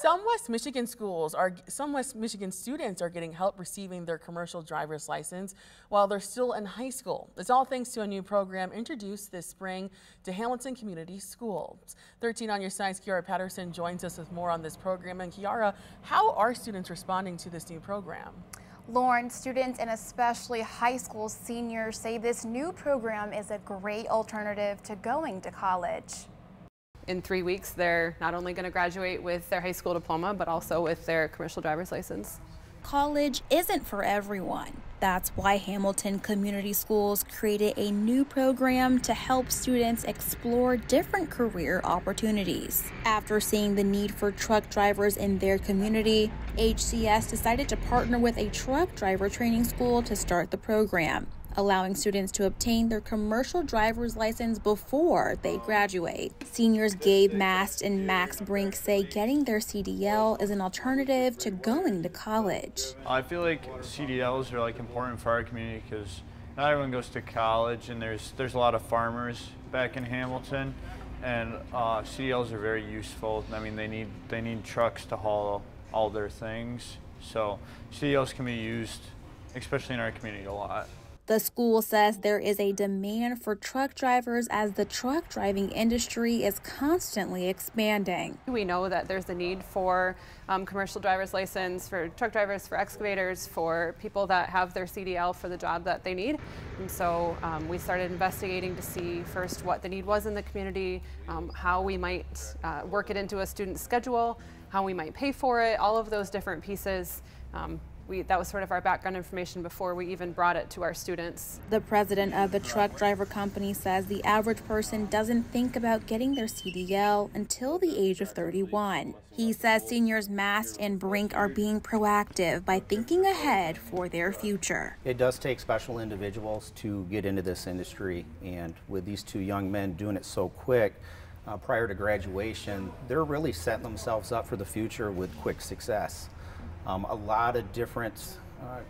Some West Michigan schools are, some West Michigan students are getting help receiving their commercial driver's license while they're still in high school. It's all thanks to a new program introduced this spring to Hamilton Community Schools. 13 on your side's Kiara Patterson joins us with more on this program. And Kiara, how are students responding to this new program? Lauren, students and especially high school seniors say this new program is a great alternative to going to college in three weeks, they're not only going to graduate with their high school diploma, but also with their commercial driver's license. College isn't for everyone. That's why Hamilton Community Schools created a new program to help students explore different career opportunities. After seeing the need for truck drivers in their community, HCS decided to partner with a truck driver training school to start the program allowing students to obtain their commercial driver's license before they graduate. Seniors Gabe Mast and Max Brink say getting their CDL is an alternative to going to college. I feel like CDLs are like important for our community because not everyone goes to college and there's there's a lot of farmers back in Hamilton and uh, CDLs are very useful. I mean they need they need trucks to haul all their things. So CDLs can be used especially in our community a lot. The school says there is a demand for truck drivers as the truck driving industry is constantly expanding. We know that there's a need for um, commercial driver's license for truck drivers, for excavators, for people that have their CDL for the job that they need. And so um, we started investigating to see first what the need was in the community, um, how we might uh, work it into a student schedule, how we might pay for it, all of those different pieces. We, that was sort of our background information before we even brought it to our students. The president of the truck driver company says the average person doesn't think about getting their CDL until the age of 31. He says seniors Mast and Brink are being proactive by thinking ahead for their future. It does take special individuals to get into this industry, and with these two young men doing it so quick, uh, prior to graduation, they're really setting themselves up for the future with quick success. Um, a lot of different uh,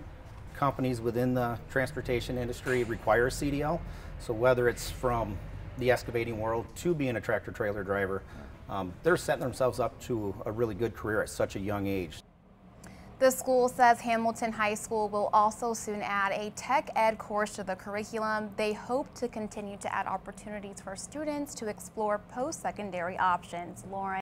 companies within the transportation industry require a CDL. So whether it's from the excavating world to being a tractor trailer driver, um, they're setting themselves up to a really good career at such a young age. The school says Hamilton High School will also soon add a tech ed course to the curriculum. They hope to continue to add opportunities for students to explore post-secondary options. Lauren.